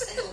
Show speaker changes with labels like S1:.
S1: Yes.